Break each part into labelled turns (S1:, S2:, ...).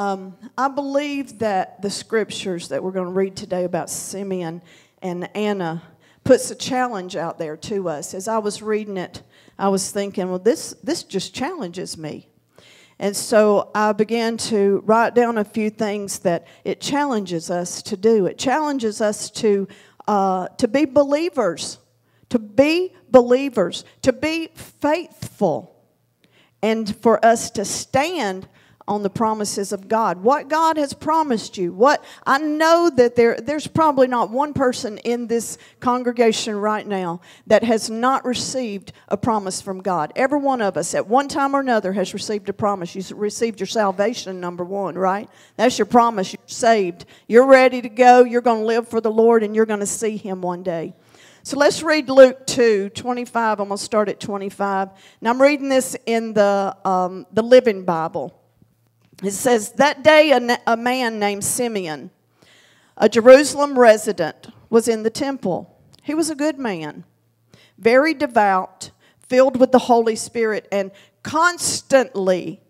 S1: Um, I believe that the scriptures that we're going to read today about Simeon and Anna puts a challenge out there to us. As I was reading it, I was thinking, well, this, this just challenges me. And so I began to write down a few things that it challenges us to do. It challenges us to, uh, to be believers, to be believers, to be faithful, and for us to stand on the promises of God. What God has promised you. What I know that there there's probably not one person in this congregation right now that has not received a promise from God. Every one of us at one time or another has received a promise. You received your salvation number 1, right? That's your promise. You're saved. You're ready to go. You're going to live for the Lord and you're going to see him one day. So let's read Luke 2, 25. I'm going to start at 25. Now I'm reading this in the, um, the Living Bible. It says, That day a, a man named Simeon, a Jerusalem resident, was in the temple. He was a good man, very devout, filled with the Holy Spirit, and constantly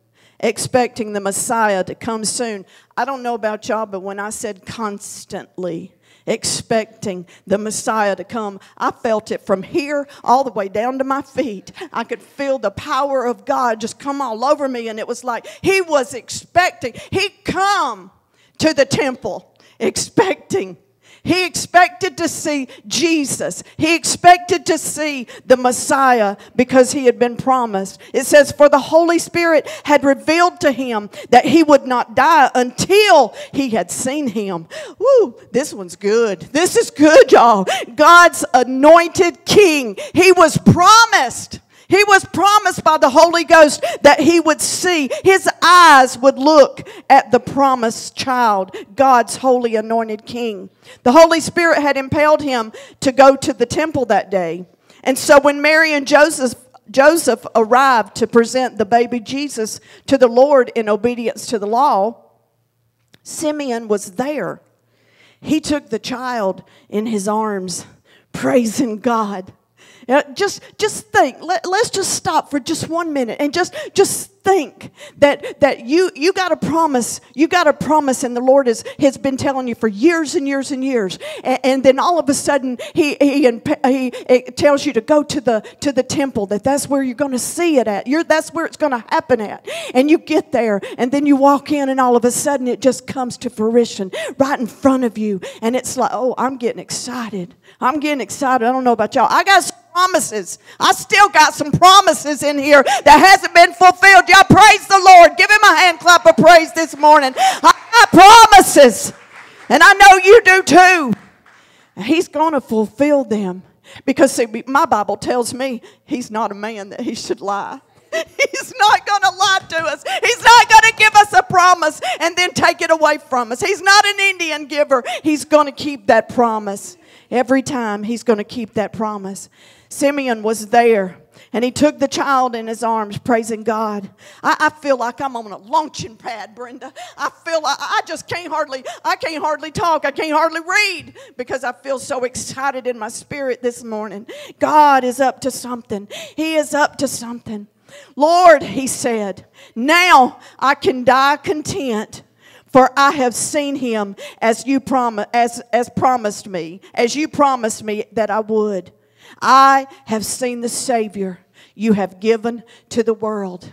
S1: expecting the Messiah to come soon. I don't know about y'all, but when I said constantly, expecting the Messiah to come. I felt it from here all the way down to my feet. I could feel the power of God just come all over me, and it was like he was expecting. He'd come to the temple expecting he expected to see Jesus. He expected to see the Messiah because he had been promised. It says, For the Holy Spirit had revealed to him that he would not die until he had seen him. Woo, this one's good. This is good, y'all. God's anointed king. He was promised he was promised by the Holy Ghost that he would see, his eyes would look at the promised child, God's holy anointed king. The Holy Spirit had impelled him to go to the temple that day. And so when Mary and Joseph Joseph arrived to present the baby Jesus to the Lord in obedience to the law, Simeon was there. He took the child in his arms, praising God. Uh, just, just think. Let, let's just stop for just one minute and just, just think that, that you, you got a promise. You got a promise, and the Lord has, has been telling you for years and years and years. And, and then all of a sudden, he, he, he, he tells you to go to the, to the temple, that that's where you're going to see it at. You're, that's where it's going to happen at. And you get there, and then you walk in, and all of a sudden, it just comes to fruition right in front of you. And it's like, oh, I'm getting excited. I'm getting excited. I don't know about y'all. I got promises. I still got some promises in here that hasn't been fulfilled. Y'all praise the Lord. Give him a hand clap of praise this morning. I got promises. And I know you do too. He's going to fulfill them. Because see, my Bible tells me he's not a man that he should lie. He's not going to lie to us. He's not going to give us a promise and then take it away from us. He's not an Indian giver. He's going to keep that promise. Every time, he's going to keep that promise. Simeon was there. And he took the child in his arms, praising God. I, I feel like I'm on a launching pad, Brenda. I feel I, I just can't hardly, I can't hardly talk. I can't hardly read because I feel so excited in my spirit this morning. God is up to something. He is up to something. Lord, he said, now I can die content. For I have seen him as you promised, as, as promised me, as you promised me that I would. I have seen the Savior you have given to the world.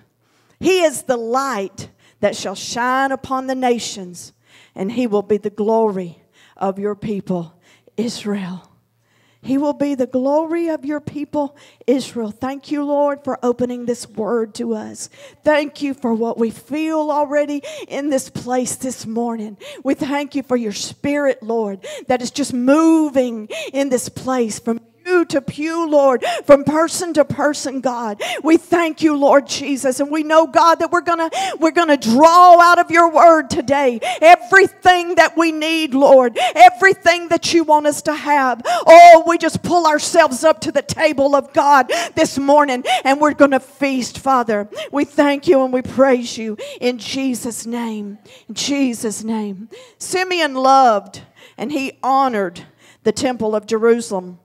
S1: He is the light that shall shine upon the nations, and he will be the glory of your people, Israel. He will be the glory of your people, Israel. Thank you, Lord, for opening this word to us. Thank you for what we feel already in this place this morning. We thank you for your spirit, Lord, that is just moving in this place from pew to pew, Lord, from person to person, God. We thank you, Lord Jesus. And we know, God, that we're gonna we're gonna draw out of your word today everything that we need, Lord, everything that you want us to have. Oh, we just pull ourselves up to the table of God this morning and we're gonna feast, Father. We thank you and we praise you in Jesus' name. In Jesus' name. Simeon loved and he honored the temple of Jerusalem.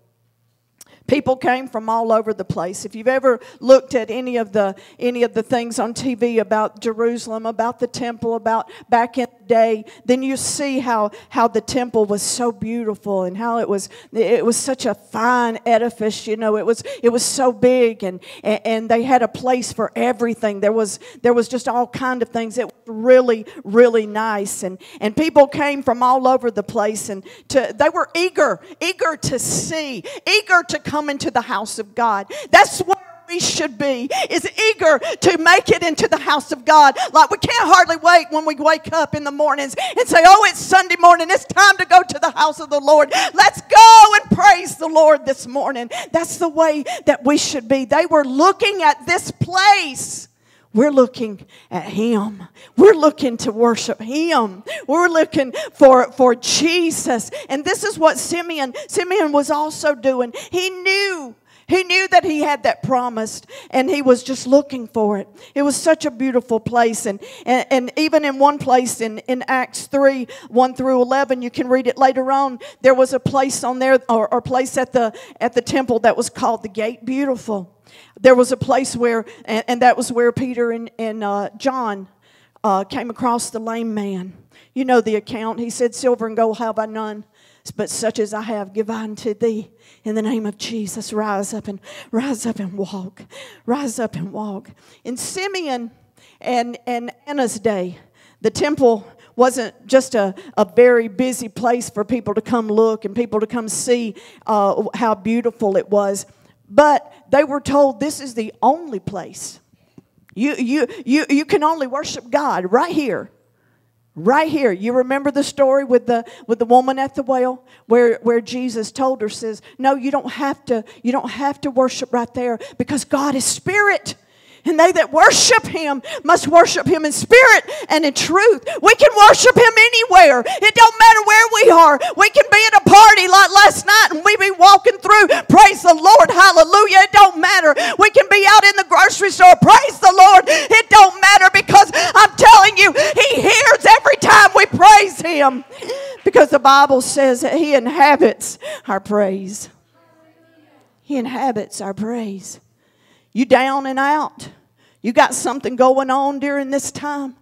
S1: People came from all over the place. If you've ever looked at any of the any of the things on TV about Jerusalem, about the temple, about back in the day, then you see how how the temple was so beautiful and how it was it was such a fine edifice. You know, it was it was so big and and, and they had a place for everything. There was there was just all kind of things. It was really really nice and and people came from all over the place and to they were eager eager to see eager to come into the house of God. That's what we should be is eager to make it into the house of God. Like we can't hardly wait when we wake up in the mornings and say, "Oh, it's Sunday morning. It's time to go to the house of the Lord. Let's go and praise the Lord this morning." That's the way that we should be. They were looking at this place we're looking at Him. We're looking to worship Him. We're looking for, for Jesus. And this is what Simeon, Simeon was also doing. He knew he knew that he had that promised and he was just looking for it. It was such a beautiful place. And, and, and, even in one place in, in Acts 3 1 through 11, you can read it later on. There was a place on there, or, or place at the, at the temple that was called the Gate Beautiful. There was a place where, and, and that was where Peter and, and uh, John uh, came across the lame man. You know the account. He said, Silver and gold have I none, but such as I have give I unto thee. In the name of Jesus, rise up and rise up and walk. Rise up and walk. In Simeon and, and Anna's day, the temple wasn't just a, a very busy place for people to come look and people to come see uh, how beautiful it was. But they were told this is the only place. You, you, you, you can only worship God right here. Right here. You remember the story with the, with the woman at the well where, where Jesus told her, says, No, you don't have to, you don't have to worship right there because God is spirit. And they that worship him must worship him in spirit and in truth. We can worship him anywhere. It don't matter where we are. We can be at a party like last night and we be walking through. Praise the Lord. Hallelujah. It don't matter. We can be out in the grocery store. Praise the Lord. It don't matter because I'm telling you, he hears every time we praise him. Because the Bible says that he inhabits our praise. He inhabits our praise. You down and out. You got something going on during this time.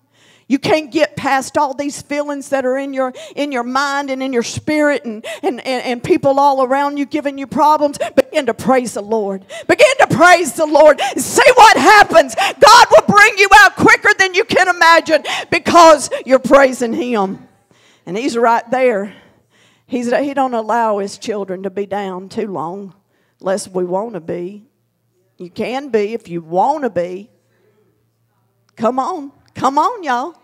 S1: You can't get past all these feelings that are in your in your mind and in your spirit and, and, and, and, people all around you giving you problems. Begin to praise the Lord. Begin to praise the Lord. See what happens. God will bring you out quicker than you can imagine because you're praising Him. And He's right there. He's, he don't allow His children to be down too long, lest we want to be. You can be if you want to be. Come on. Come on, y'all.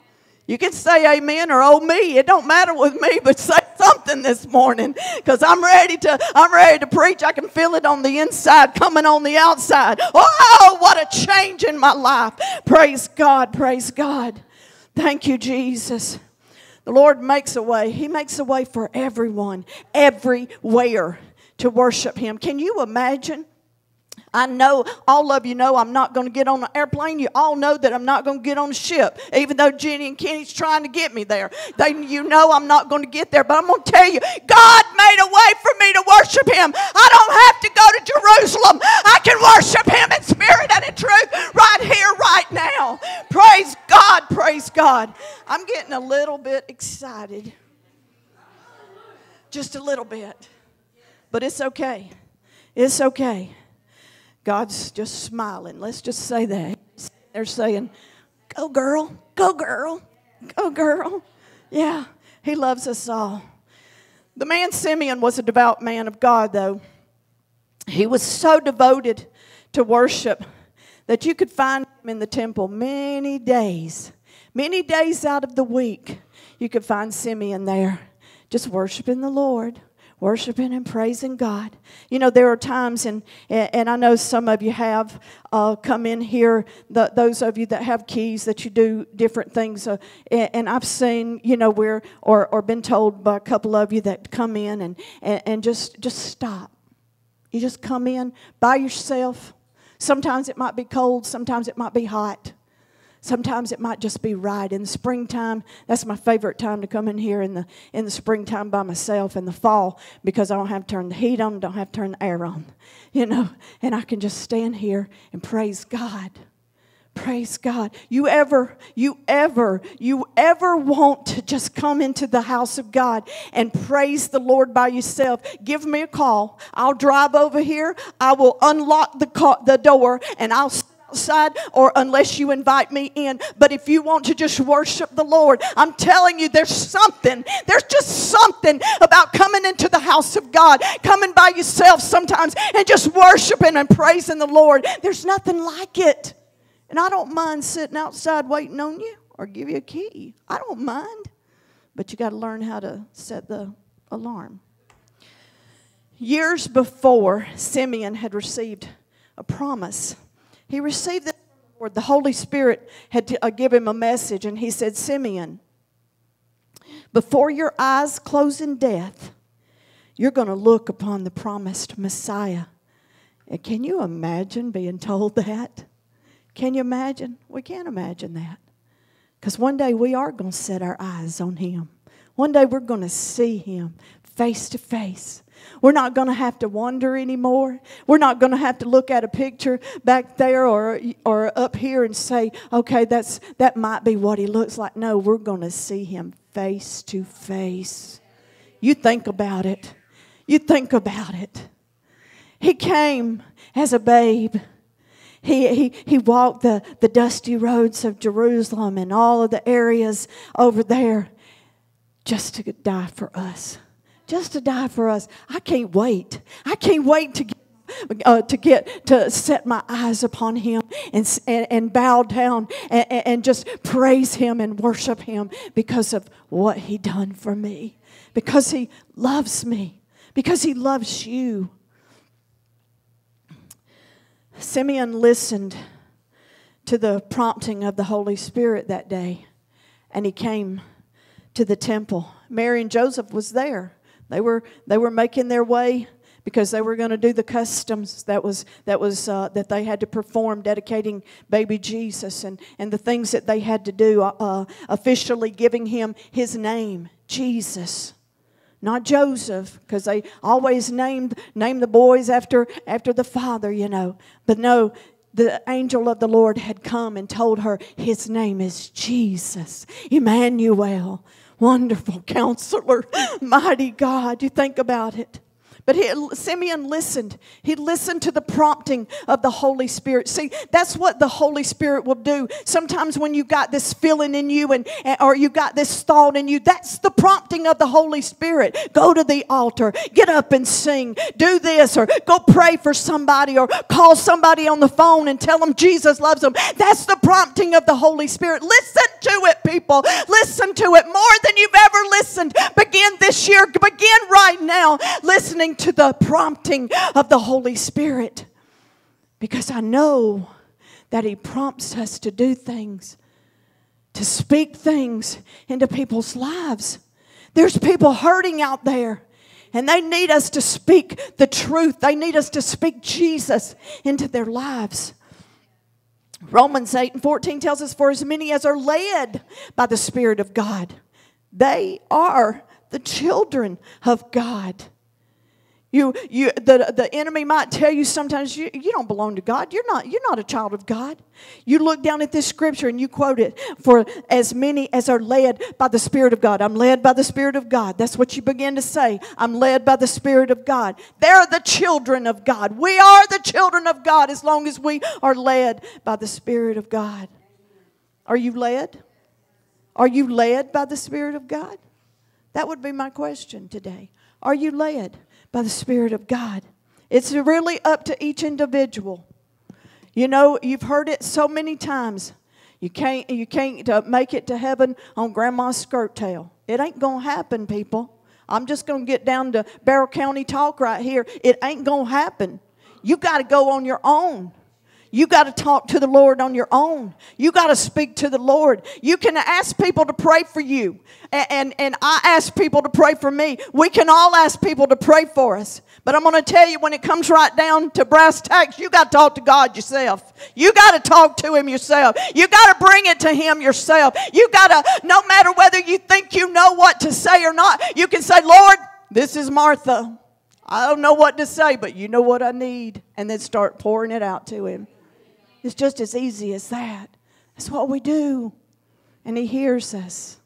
S1: You can say amen or oh me. It don't matter with me, but say something this morning because I'm ready to I'm ready to preach. I can feel it on the inside coming on the outside. Oh, what a change in my life. Praise God. Praise God. Thank you, Jesus. The Lord makes a way. He makes a way for everyone, everywhere to worship Him. Can you imagine? I know all of you know I'm not going to get on an airplane. You all know that I'm not going to get on a ship, even though Jenny and Kenny's trying to get me there. They, you know I'm not going to get there, but I'm going to tell you, God made a way for me to worship Him. I don't have to go to Jerusalem. I can worship Him in spirit and in truth right here, right now. Praise God, praise God. I'm getting a little bit excited. Just a little bit. But it's okay. It's okay. God's just smiling. Let's just say that. They're saying, Go, girl, go, girl, go, girl. Yeah, He loves us all. The man Simeon was a devout man of God, though. He was so devoted to worship that you could find him in the temple many days, many days out of the week. You could find Simeon there just worshiping the Lord worshiping and praising God. You know, there are times, and, and I know some of you have uh, come in here, the, those of you that have keys, that you do different things. Uh, and I've seen, you know, where, or, or been told by a couple of you that come in and, and, and just, just stop. You just come in by yourself. Sometimes it might be cold, sometimes it might be hot. Sometimes it might just be right. In the springtime, that's my favorite time to come in here in the in the springtime by myself in the fall because I don't have to turn the heat on, don't have to turn the air on. You know, and I can just stand here and praise God. Praise God. You ever, you ever, you ever want to just come into the house of God and praise the Lord by yourself? Give me a call. I'll drive over here. I will unlock the, car, the door and I'll outside or unless you invite me in. But if you want to just worship the Lord, I'm telling you, there's something. There's just something about coming into the house of God, coming by yourself sometimes and just worshiping and praising the Lord. There's nothing like it. And I don't mind sitting outside waiting on you or give you a key. I don't mind. But you got to learn how to set the alarm. Years before, Simeon had received a promise. He received the Lord. The Holy Spirit had to, uh, give him a message, and he said, Simeon, before your eyes close in death, you're going to look upon the promised Messiah. And can you imagine being told that? Can you imagine? We can't imagine that. Because one day we are going to set our eyes on Him. One day we're going to see Him face to face. We're not going to have to wonder anymore. We're not going to have to look at a picture back there or, or up here and say, okay, that's, that might be what he looks like. No, we're going to see him face to face. You think about it. You think about it. He came as a babe. He, he, he walked the, the dusty roads of Jerusalem and all of the areas over there just to die for us. Just to die for us. I can't wait. I can't wait to get uh, to get to set my eyes upon him and, and, and bow down and, and just praise him and worship him because of what he done for me because he loves me because he loves you Simeon listened to the prompting of the Holy Spirit that day, and he came to the temple. Mary and Joseph was there. They were they were making their way because they were going to do the customs that was that was uh, that they had to perform, dedicating baby Jesus and and the things that they had to do, uh, uh officially giving him his name, Jesus not Joseph, because they always named name the boys after after the father, you know. But no, the angel of the Lord had come and told her his name is Jesus, Emmanuel, wonderful counselor, mighty God. You think about it. But he, Simeon listened. He listened to the prompting of the Holy Spirit. See, that's what the Holy Spirit will do. Sometimes when you got this feeling in you and or you got this thought in you, that's the prompting of the Holy Spirit. Go to the altar, get up and sing, do this, or go pray for somebody, or call somebody on the phone and tell them Jesus loves them. That's the prompting of the Holy Spirit. Listen to it, people. Listen to it more than you've ever listened. Begin this year. Begin right now listening to the prompting of the Holy Spirit because I know that He prompts us to do things, to speak things into people's lives. There's people hurting out there. And they need us to speak the truth. They need us to speak Jesus into their lives. Romans 8 and 14 tells us, For as many as are led by the Spirit of God, they are the children of God. You, you, the, the enemy might tell you sometimes you, you don't belong to God. You're not, you're not a child of God. You look down at this scripture and you quote it for as many as are led by the Spirit of God. I'm led by the Spirit of God. That's what you begin to say. I'm led by the Spirit of God. They're the children of God. We are the children of God as long as we are led by the Spirit of God. Are you led? Are you led by the Spirit of God? That would be my question today. Are you led? By the Spirit of God. It's really up to each individual. You know, you've heard it so many times. You can't, you can't uh, make it to heaven on grandma's skirt tail. It ain't going to happen, people. I'm just going to get down to Barrow County talk right here. It ain't going to happen. You got to go on your own. You got to talk to the Lord on your own. You got to speak to the Lord. You can ask people to pray for you. And, and, and I ask people to pray for me. We can all ask people to pray for us. But I'm going to tell you when it comes right down to brass tacks, you got to talk to God yourself. You got to talk to Him yourself. You got to bring it to Him yourself. You got to, no matter whether you think you know what to say or not, you can say, Lord, this is Martha. I don't know what to say, but you know what I need. And then start pouring it out to Him. It's just as easy as that. That's what we do. And He hears us.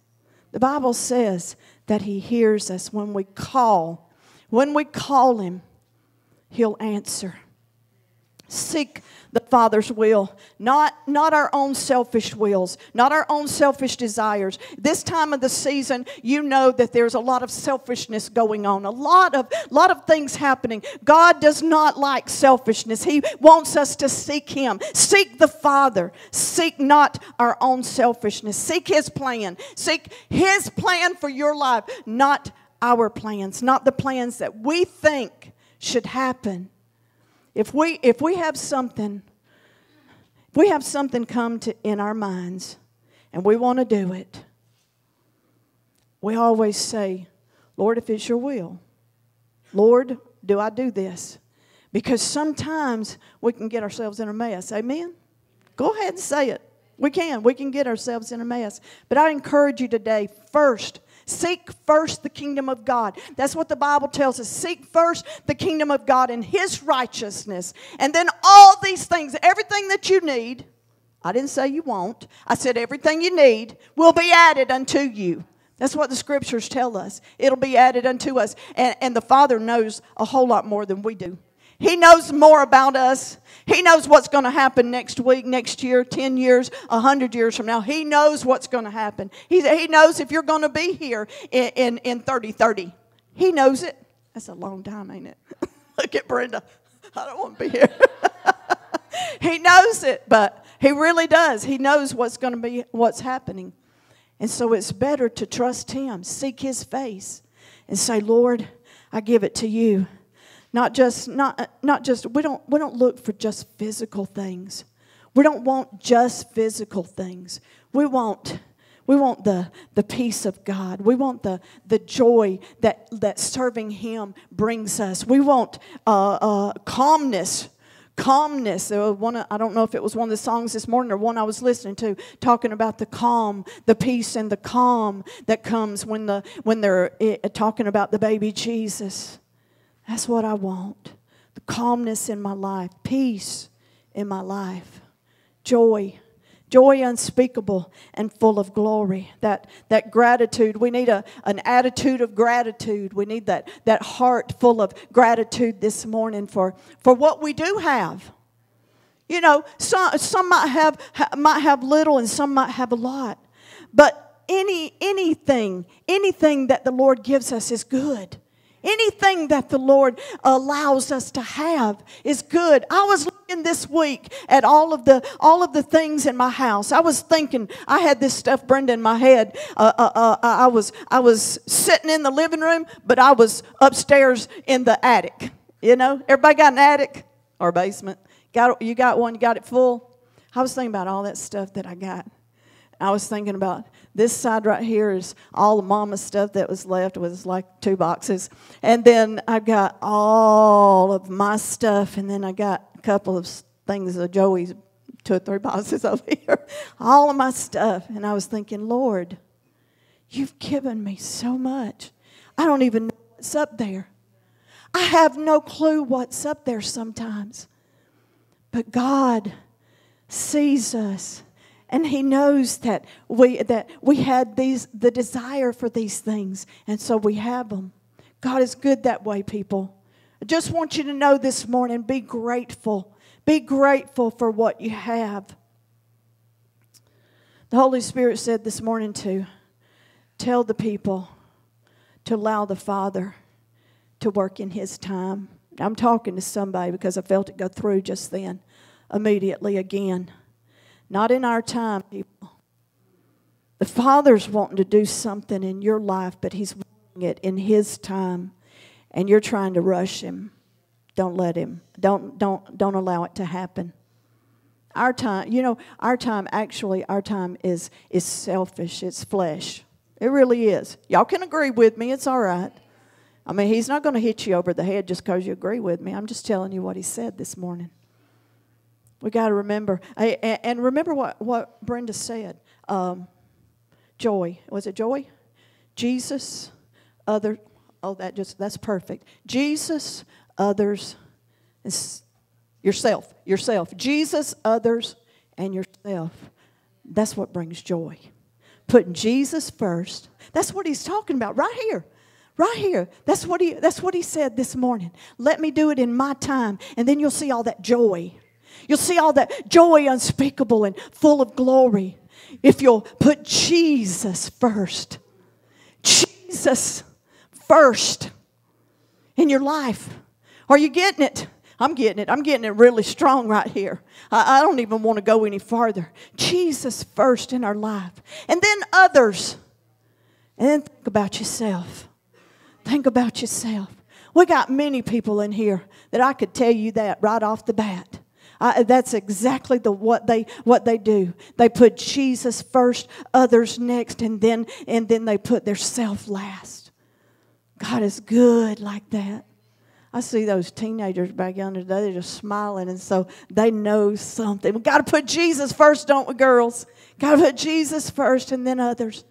S1: The Bible says that He hears us when we call when we call Him, He'll answer. Seek the Father's will, not, not our own selfish wills, not our own selfish desires. This time of the season, you know that there's a lot of selfishness going on, a lot of, lot of things happening. God does not like selfishness. He wants us to seek Him. Seek the Father. Seek not our own selfishness. Seek His plan. Seek His plan for your life, not our plans, not the plans that we think should happen. If we, if we have something, we have something come to in our minds and we want to do it, we always say, Lord, if it's your will, Lord, do I do this? Because sometimes we can get ourselves in a mess. Amen? Go ahead and say it. We can. We can get ourselves in a mess. But I encourage you today, first, Seek first the kingdom of God. That's what the Bible tells us. Seek first the kingdom of God and His righteousness. And then all these things, everything that you need, I didn't say you won't, I said everything you need will be added unto you. That's what the scriptures tell us. It'll be added unto us. And, and the Father knows a whole lot more than we do. He knows more about us. He knows what's going to happen next week, next year, 10 years, 100 years from now. He knows what's going to happen. He, he knows if you're going to be here in, in, in 30 30. He knows it. That's a long time, ain't it? Look at Brenda. I don't want to be here. he knows it, but he really does. He knows what's going to be, what's happening. And so it's better to trust him, seek his face, and say, Lord, I give it to you. Not just not not just we don't we don't look for just physical things. We don't want just physical things. We want we want the, the peace of God. We want the, the joy that, that serving Him brings us. We want uh, uh, calmness. Calmness. One, I don't know if it was one of the songs this morning or one I was listening to, talking about the calm, the peace, and the calm that comes when the when they're uh, talking about the baby Jesus. That's what I want. The calmness in my life, peace in my life, joy, joy unspeakable and full of glory. That, that gratitude, we need a, an attitude of gratitude. We need that, that heart full of gratitude this morning for, for what we do have. You know, some, some might, have, might have little and some might have a lot. But any, anything, anything that the Lord gives us is good. Anything that the Lord allows us to have is good. I was looking this week at all of the all of the things in my house. I was thinking I had this stuff, Brenda, in my head. Uh, uh, uh, I was I was sitting in the living room, but I was upstairs in the attic. You know, everybody got an attic or basement. Got you got one? You got it full. I was thinking about all that stuff that I got. I was thinking about this side right here is all the mama's stuff that was left. Was like two boxes. And then I've got all of my stuff. And then I got a couple of things of Joey's, two or three boxes over here. All of my stuff. And I was thinking, Lord, you've given me so much. I don't even know what's up there. I have no clue what's up there sometimes. But God sees us and he knows that we that we had these the desire for these things and so we have them god is good that way people. I just want you to know this morning be grateful. Be grateful for what you have. The holy spirit said this morning to tell the people to allow the father to work in his time. I'm talking to somebody because i felt it go through just then immediately again not in our time, people. The Father's wanting to do something in your life, but He's wanting it in His time, and you're trying to rush Him. Don't let Him. Don't, don't, don't allow it to happen. Our time, you know, our time actually, our time is is selfish. It's flesh. It really is. Y'all can agree with me. It's all right. I mean, he's not going to hit you over the head just because you agree with me. I'm just telling you what he said this morning. We got to remember, and remember what, what Brenda said. Um, joy. Was it joy? Jesus, other. Oh, that just that's perfect. Jesus, others, yourself, yourself. Jesus, others, and yourself. That's what brings joy. Putting Jesus first. That's what he's talking about right here. Right here. That's what he that's what he said this morning. Let me do it in my time, and then you'll see all that joy. You'll see all that joy unspeakable and full of glory if you'll put Jesus first. Jesus first in your life. Are you getting it? I'm getting it. I'm getting it really strong right here. I, I don't even want to go any farther. Jesus first in our life. And then others. And then think about yourself. Think about yourself. We got many people in here that I could tell you that right off the bat. Uh, that's exactly the what they what they do. They put Jesus first, others next, and then and then they put their self last. God is good like that. I see those teenagers back yonder today, they're just smiling, and so they know something. we got to put Jesus first, don't we, girls? Got to put Jesus first, and then others,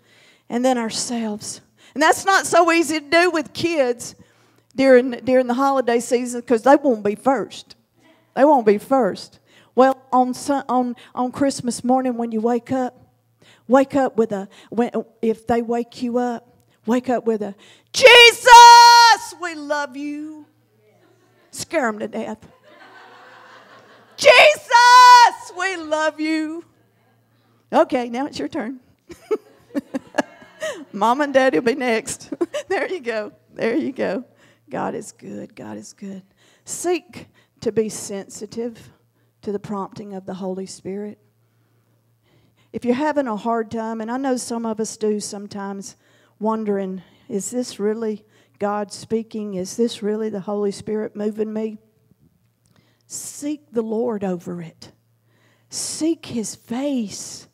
S1: and then ourselves. And that's not so easy to do with kids during, during the holiday season because they won't be first. They won't be first. Well, on, on, on Christmas morning when you wake up, wake up with a, when, if they wake you up, wake up with a, Jesus, we love you. Scare them to death. Jesus, we love you. Okay, now it's your turn. Mom and daddy will be next. there you go. There you go. God is good. God is good. Seek to be sensitive to the prompting of the Holy Spirit. If you're having a hard time, and I know some of us do sometimes, wondering, is this really God speaking? Is this really the Holy Spirit moving me? Seek the Lord over it. Seek His face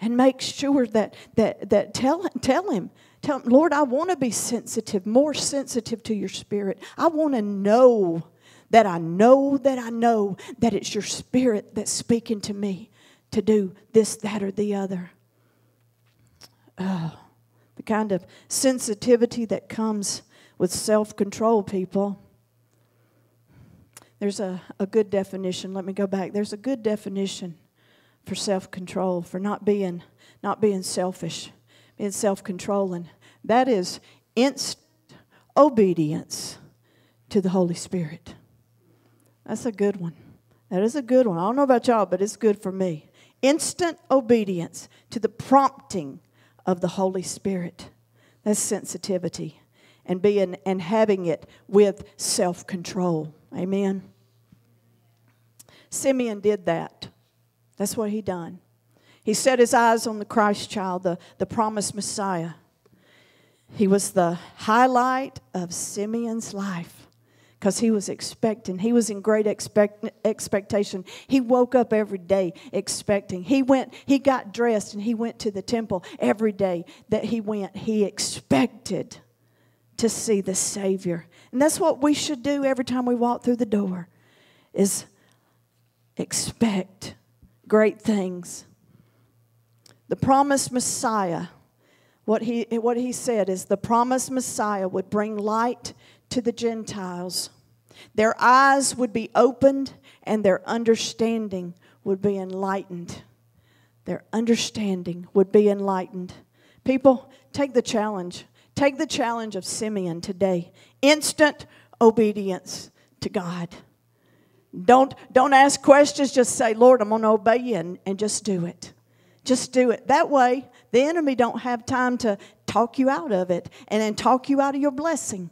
S1: and make sure that, that, that tell, tell Him, tell him, Lord, I want to be sensitive, more sensitive to your Spirit. I want to know that I know that I know that it's your spirit that's speaking to me to do this, that, or the other. Oh, the kind of sensitivity that comes with self control, people. There's a, a good definition. Let me go back. There's a good definition for self control, for not being, not being selfish, being self controlling. That is instant obedience to the Holy Spirit. That's a good one. That is a good one. I don't know about y'all, but it's good for me. Instant obedience to the prompting of the Holy Spirit. That's sensitivity and being and having it with self-control. Amen. Simeon did that. That's what he done. He set his eyes on the Christ child, the, the promised Messiah. He was the highlight of Simeon's life because he was expecting. He was in great expect, expectation. He woke up every day expecting. He went, he got dressed and he went to the temple every day that he went. He expected to see the Savior. And that's what we should do every time we walk through the door is expect great things. The promised Messiah, what he, what he said is the promised Messiah would bring light to the Gentiles. Their eyes would be opened and their understanding would be enlightened. Their understanding would be enlightened. People, take the challenge. Take the challenge of Simeon today. Instant obedience to God. Don't, don't ask questions, just say, Lord, I'm going to obey you, and, and just do it. Just do it. That way, the enemy don't have time to talk you out of it and then talk you out of your blessing.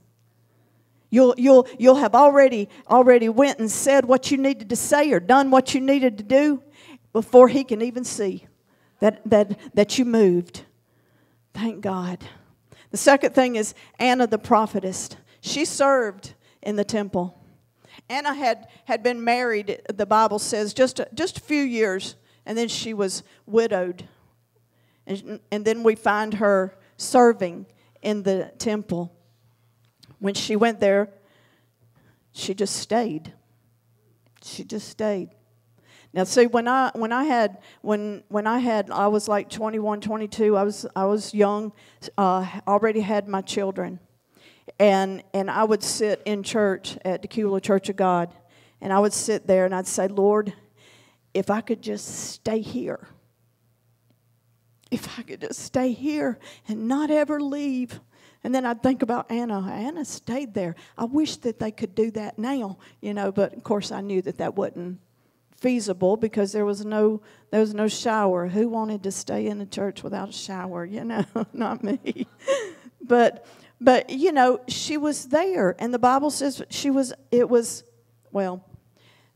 S1: You'll, you'll, you'll have already, already went and said what you needed to say or done what you needed to do before he can even see that, that, that you moved. Thank God. The second thing is Anna the prophetess. She served in the temple. Anna had, had been married, the Bible says, just a, just a few years, and then she was widowed. And, and then we find her serving in the temple. When she went there, she just stayed. She just stayed. Now see when I when I had when when I had I was like 21 22 I was I was young uh, already had my children and and I would sit in church at the Church of God and I would sit there and I'd say Lord if I could just stay here if I could just stay here and not ever leave and then I'd think about Anna. Anna stayed there. I wish that they could do that now, you know, but of course I knew that that wasn't feasible because there was no there was no shower. Who wanted to stay in a church without a shower? You know, not me. but but you know, she was there, and the Bible says she was. It was well,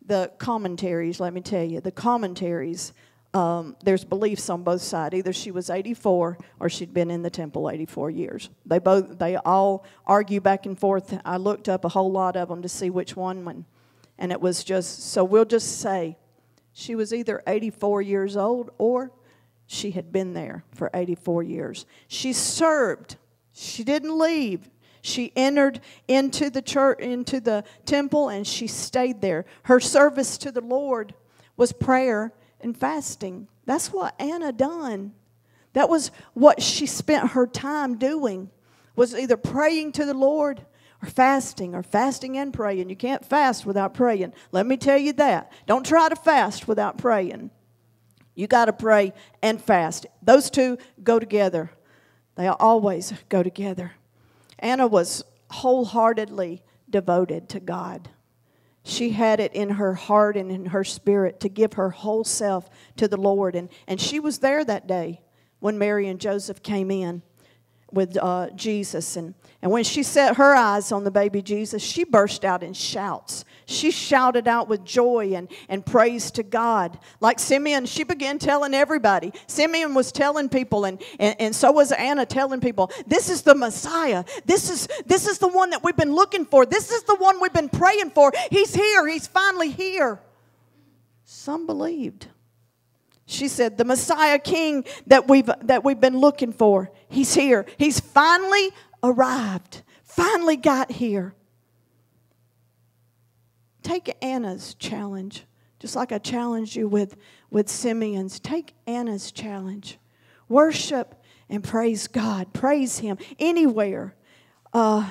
S1: the commentaries. Let me tell you, the commentaries um, there's beliefs on both sides. Either she was 84 or she'd been in the temple 84 years. They both they all argue back and forth. I looked up a whole lot of them to see which one when, and it was just so we'll just say she was either 84 years old or she had been there for 84 years. She served. She didn't leave. She entered into the church into the temple and she stayed there. Her service to the Lord was prayer and fasting. That's what Anna done. That was what she spent her time doing. Was either praying to the Lord or fasting or fasting and praying. You can't fast without praying. Let me tell you that. Don't try to fast without praying. You got to pray and fast. Those two go together. They always go together. Anna was wholeheartedly devoted to God. She had it in her heart and in her spirit to give her whole self to the Lord. And, and she was there that day when Mary and Joseph came in with uh, Jesus. And, and when she set her eyes on the baby Jesus, she burst out in shouts. She shouted out with joy and, and praise to God. Like Simeon, she began telling everybody. Simeon was telling people, and, and, and so was Anna telling people, this is the Messiah. This is, this is the one that we've been looking for. This is the one we've been praying for. He's here. He's finally here. Some believed. She said, The Messiah King that we've, that we've been looking for, he's here. He's finally arrived, finally got here. Take Anna's challenge, just like I challenged you with, with Simeon's. Take Anna's challenge. Worship and praise God. Praise Him anywhere. Uh,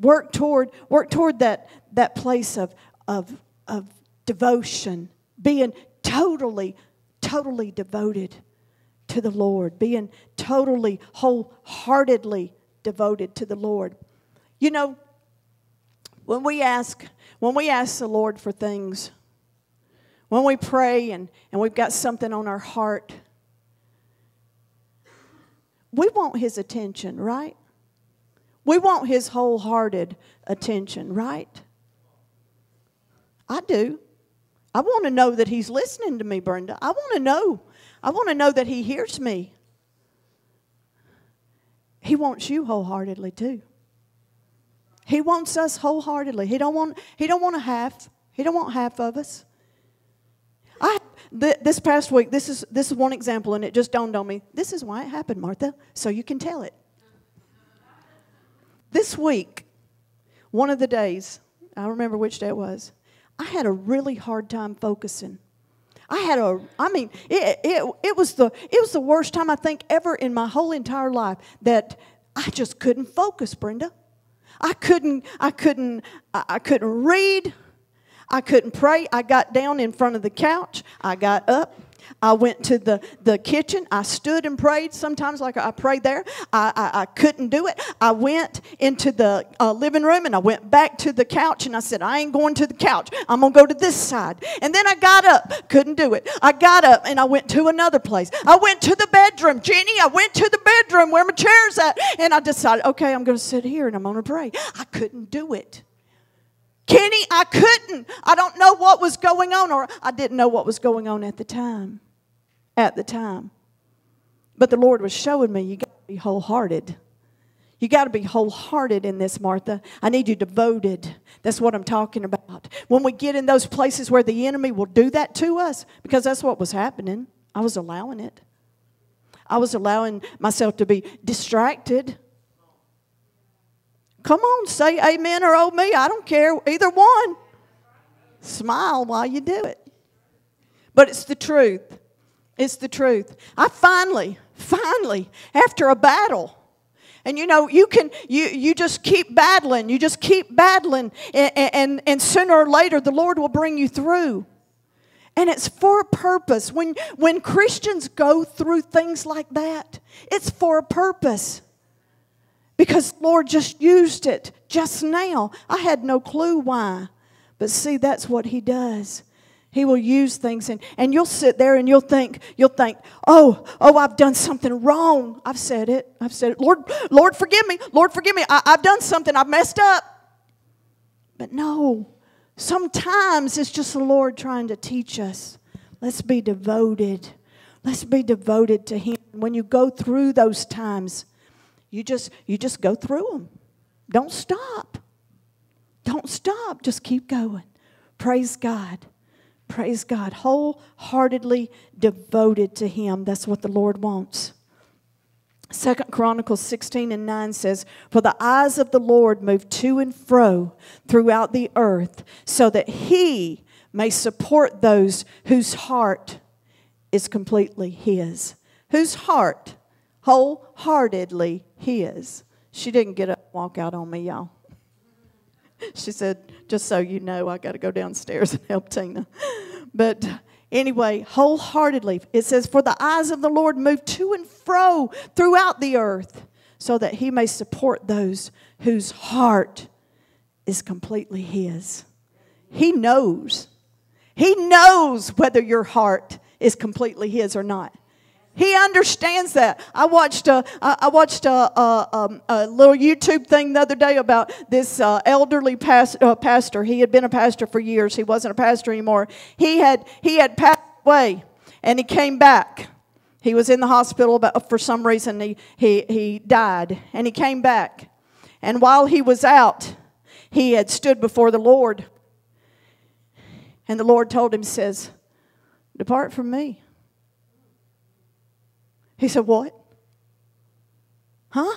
S1: work toward work toward that that place of of of devotion, being totally, totally devoted to the Lord, being totally, wholeheartedly devoted to the Lord. You know, when we ask, when we ask the Lord for things, when we pray and, and we've got something on our heart, we want His attention, right? We want His wholehearted attention, right? I do. I want to know that He's listening to me, Brenda. I want to know. I want to know that He hears me. He wants you wholeheartedly too. He wants us wholeheartedly. He don't want. He don't want a half. He don't want half of us. I this past week. This is this is one example, and it just dawned on me. This is why it happened, Martha. So you can tell it. This week, one of the days, I remember which day it was. I had a really hard time focusing. I had a, I mean, it, it, it, was the, it was the worst time I think ever in my whole entire life that I just couldn't focus, Brenda. I couldn't, I couldn't, I couldn't read. I couldn't pray. I got down in front of the couch. I got up. I went to the, the kitchen. I stood and prayed. Sometimes, like I prayed there, I, I, I couldn't do it. I went into the uh, living room and I went back to the couch and I said, I ain't going to the couch. I'm going to go to this side. And then I got up. Couldn't do it. I got up and I went to another place. I went to the bedroom. Jenny, I went to the bedroom where my chair's at. And I decided, okay, I'm going to sit here and I'm going to pray. I couldn't do it. Kenny, I couldn't. I don't know what was going on, or I didn't know what was going on at the time. At the time. But the Lord was showing me you got to be wholehearted. You got to be wholehearted in this, Martha. I need you devoted. That's what I'm talking about. When we get in those places where the enemy will do that to us, because that's what was happening, I was allowing it. I was allowing myself to be distracted. Come on, say amen or oh me. I don't care. Either one. Smile while you do it. But it's the truth. It's the truth. I finally, finally, after a battle, and you know, you can, you, you just keep battling. You just keep battling. And, and, and sooner or later, the Lord will bring you through. And it's for a purpose. When, when Christians go through things like that, it's for a purpose. Because Lord just used it just now. I had no clue why. But see, that's what He does. He will use things and, and you'll sit there and you'll think, you'll think, oh, oh, I've done something wrong. I've said it. I've said it. Lord, Lord, forgive me. Lord, forgive me. I, I've done something. I've messed up. But no, sometimes it's just the Lord trying to teach us. Let's be devoted. Let's be devoted to Him. When you go through those times, you just you just go through them. Don't stop. Don't stop. Just keep going. Praise God. Praise God. Wholeheartedly devoted to Him. That's what the Lord wants. Second Chronicles 16 and 9 says, For the eyes of the Lord move to and fro throughout the earth, so that He may support those whose heart is completely His. Whose heart? Wholeheartedly His. She didn't get up walk out on me, y'all. She said, just so you know, I got to go downstairs and help Tina. But anyway, wholeheartedly, it says, For the eyes of the Lord move to and fro throughout the earth, so that he may support those whose heart is completely his. He knows. He knows whether your heart is completely his or not. He understands that. I watched a, I watched a, a, um, a little YouTube thing the other day about this uh, elderly past, uh, pastor. He had been a pastor for years. He wasn't a pastor anymore. He had he had passed away, and he came back. He was in the hospital, but for some reason he, he, he died, and he came back. And while he was out, he had stood before the Lord, and the Lord told him, "says Depart from me." He said, What? Huh?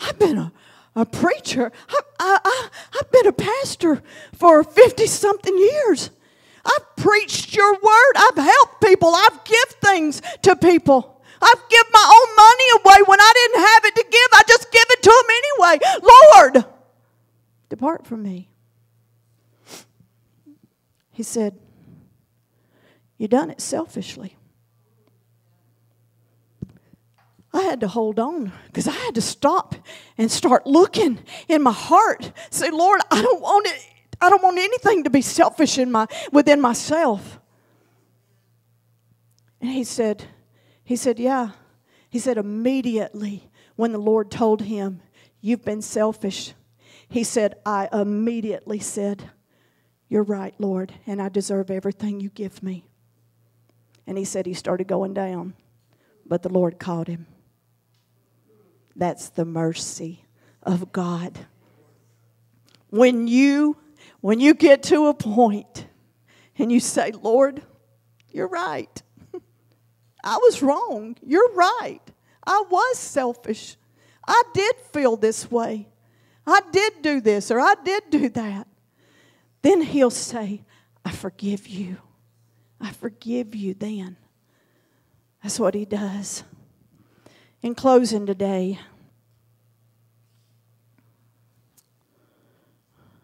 S1: I've been a, a preacher. I, I, I, I've been a pastor for 50 something years. I've preached your word. I've helped people. I've given things to people. I've given my own money away when I didn't have it to give. I just give it to them anyway. Lord, depart from me. He said, You done it selfishly. I had to hold on because I had to stop and start looking in my heart. Say, Lord, I don't want it. I don't want anything to be selfish in my within myself. And he said, he said, yeah. He said immediately when the Lord told him, You've been selfish. He said, I immediately said, You're right, Lord, and I deserve everything you give me. And he said he started going down, but the Lord caught him. That's the mercy of God. When you when you get to a point and you say, "Lord, you're right. I was wrong. You're right. I was selfish. I did feel this way. I did do this or I did do that." Then he'll say, "I forgive you. I forgive you then." That's what he does. In closing today,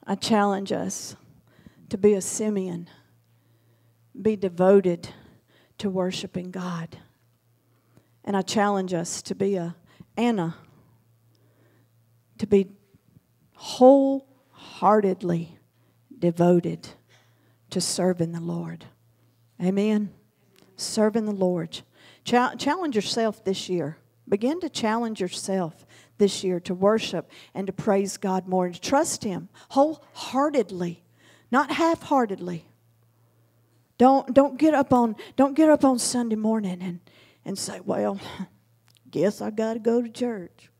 S1: I challenge us to be a Simeon, be devoted to worshiping God. And I challenge us to be a Anna, to be wholeheartedly devoted to serving the Lord. Amen. Serving the Lord. Ch- challenge yourself this year. Begin to challenge yourself this year to worship and to praise God more and to trust Him wholeheartedly, not half-heartedly. Don't don't get up on don't get up on Sunday morning and, and say, Well, guess I gotta go to church.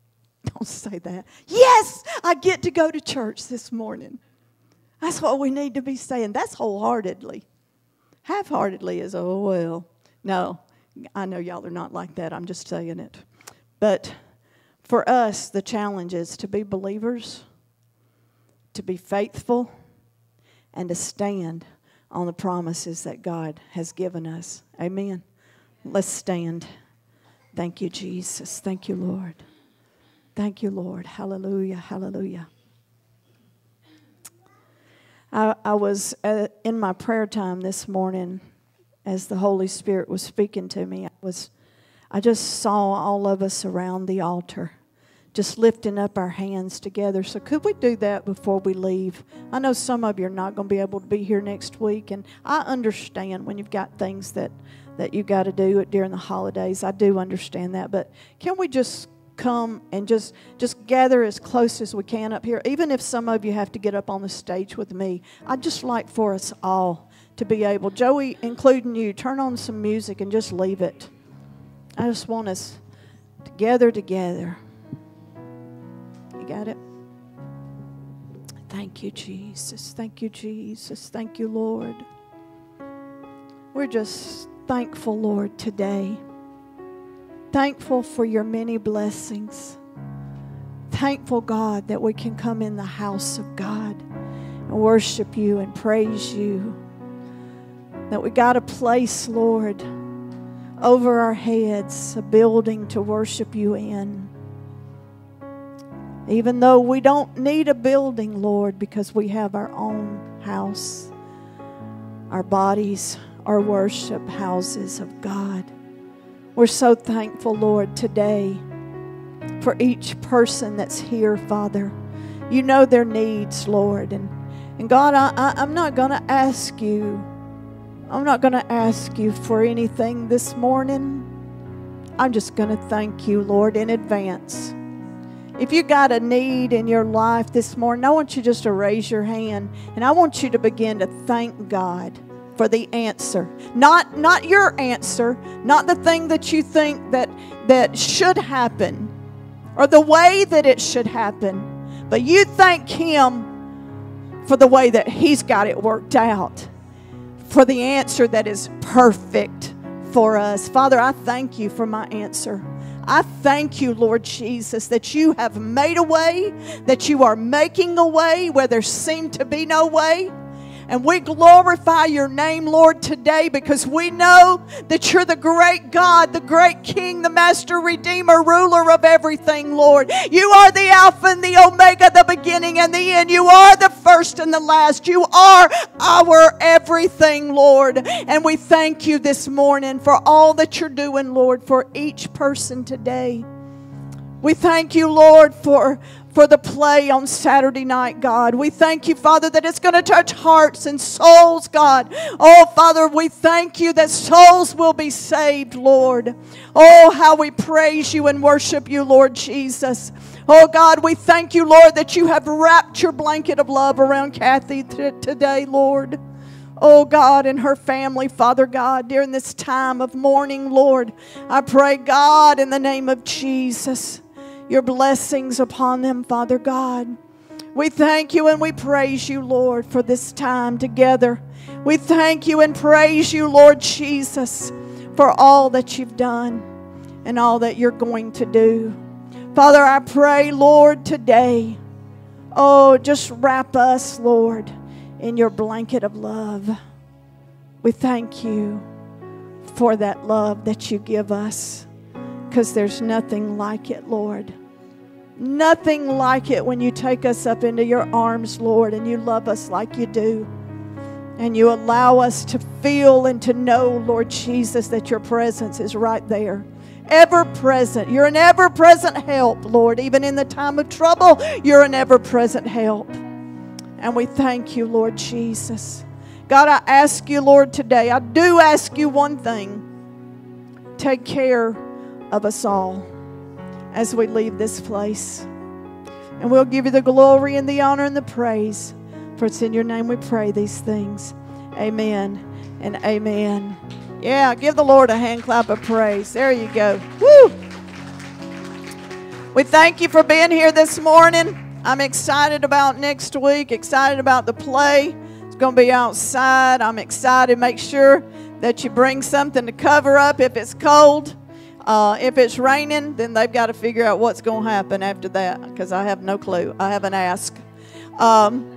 S1: Don't say that. Yes, I get to go to church this morning. That's what we need to be saying. That's wholeheartedly. Half heartedly is, oh, well. No, I know y'all are not like that. I'm just saying it. But for us, the challenge is to be believers, to be faithful, and to stand on the promises that God has given us. Amen. Let's stand. Thank you, Jesus. Thank you, Lord. Thank you, Lord. Hallelujah. Hallelujah. I, I was uh, in my prayer time this morning as the Holy Spirit was speaking to me. I was I just saw all of us around the altar just lifting up our hands together. So, could we do that before we leave? I know some of you are not going to be able to be here next week, and I understand when you've got things that, that you got to do during the holidays. I do understand that, but can we just come and just just gather as close as we can up here even if some of you have to get up on the stage with me i'd just like for us all to be able joey including you turn on some music and just leave it i just want us together, together. You got it? Thank you jesus. Thank you jesus. Thank you lord. We're just thankful lord today. Thankful for your many blessings. Thankful, God, that we can come in the house of God and worship you and praise you. That we got a place, Lord, over our heads, a building to worship you in. Even though we don't need a building, Lord, because we have our own house, our bodies our worship houses of God. We're so thankful, Lord, today for each person that's here, Father. You know their needs, Lord. And, and God, I, I, I'm not going to ask you, I'm not going to ask you for anything this morning. I'm just going to thank you, Lord, in advance. If you got a need in your life this morning, I want you just to raise your hand and I want you to begin to thank God for the answer. Not not your answer, not the thing that you think that that should happen or the way that it should happen, but you thank him for the way that he's got it worked out. For the answer that is perfect for us. Father, I thank you for my answer. I thank you, Lord Jesus, that you have made a way, that you are making a way where there seemed to be no way. And we glorify your name, Lord, today because we know that you're the great God, the great King, the Master Redeemer, ruler of everything, Lord. You are the Alpha and the Omega, the beginning and the end. You are the first and the last. You are our everything, Lord. And we thank you this morning for all that you're doing, Lord, for each person today. We thank you, Lord, for for the play on Saturday night, God. We thank you, Father, that it's going to touch hearts and souls, God. Oh, Father, we thank you that souls will be saved, Lord. Oh, how we praise you and worship you, Lord Jesus. Oh, God, we thank you, Lord, that you have wrapped your blanket of love around Kathy t- today, Lord. Oh God, and her family, Father God, during this time of mourning, Lord, I pray, God, in the name of Jesus your blessings upon them, Father God. We thank you and we praise you, Lord, for this time together. We thank you and praise you, Lord Jesus, for all that you've done and all that you're going to do. Father, I pray, Lord, today, oh, just wrap us, Lord, in your blanket of love. We thank you for that love that you give us because there's nothing like it, Lord. Nothing like it when you take us up into your arms, Lord, and you love us like you do. And you allow us to feel and to know, Lord Jesus, that your presence is right there. Ever present. You're an ever present help, Lord. Even in the time of trouble, you're an ever present help. And we thank you, Lord Jesus. God, I ask you, Lord, today, I do ask you one thing take care of us all as we leave this place. And we'll give you the glory and the honor and the praise. For it's in your name we pray these things. Amen and amen. Yeah, give the Lord a hand clap of praise. There you go. Woo! We thank you for being here this morning. I'm excited about next week, excited about the play. It's going to be outside. I'm excited. Make sure that you bring something to cover up if it's cold. Uh, if it's raining, then they've got to figure out what's going to happen after that because I have no clue. I haven't asked. Um,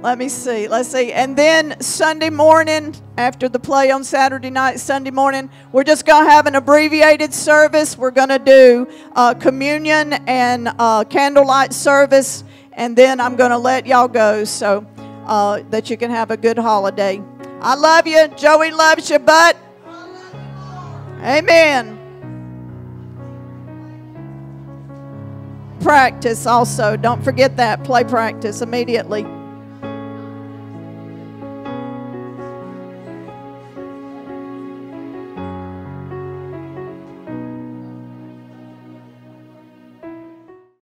S1: let me see. Let's see. And then Sunday morning, after the play on Saturday night, Sunday morning, we're just going to have an abbreviated service. We're going to do uh, communion and uh, candlelight service. And then I'm going to let y'all go so uh, that you can have a good holiday. I love you. Joey loves you, but. Amen. Practice also. Don't forget that. Play practice immediately.